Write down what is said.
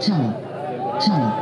站，站。